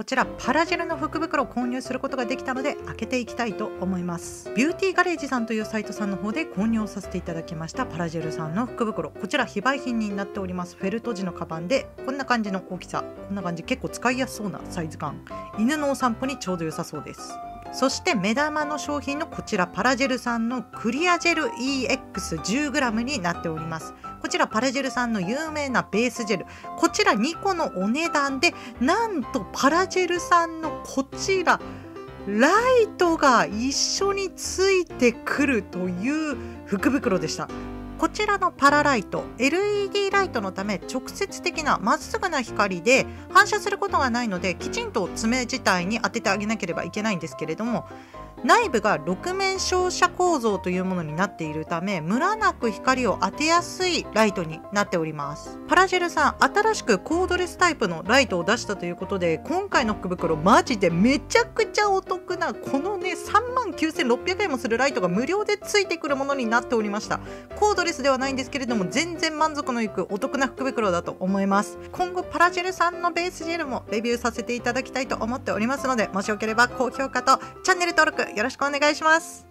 こちらパラジェルの福袋を購入することができたので開けていきたいと思います。ビューティーガレージさんというサイトさんの方で購入させていただきましたパラジェルさんの福袋。こちら非売品になっております。フェルト地のカバンでこんな感じの大きさこんな感じ結構使いやすそうなサイズ感。犬のお散歩にちょうど良さそうです。そして目玉の商品のこちらパラジェルさんのクリアジェル EX10g になっております。こちらパラジェルさんの有名なベースジェル。こちら2個のお値段でなんとパラジェルさんのこちらライトが一緒についてくるという福袋でした。こちらのパラライト LED ライトのため直接的なまっすぐな光で反射することがないのできちんと爪自体に当ててあげなければいけないんですけれども内部が6面照射構造というものになっているためムラなく光を当てやすいライトになっております。パラジェルさん新しくコードレスタイプのライトを出したということで今回の福袋マジでめちゃくちゃお得なこのね3万9600円もするライトが無料でついてくるものになっておりました。コードレスではないんですけれども全然満足のいくお得な福袋だと思います。今後パラジェルさんのベースジェルもレビューさせていただきたいと思っておりますのでもしよければ高評価とチャンネル登録よろしくお願いします。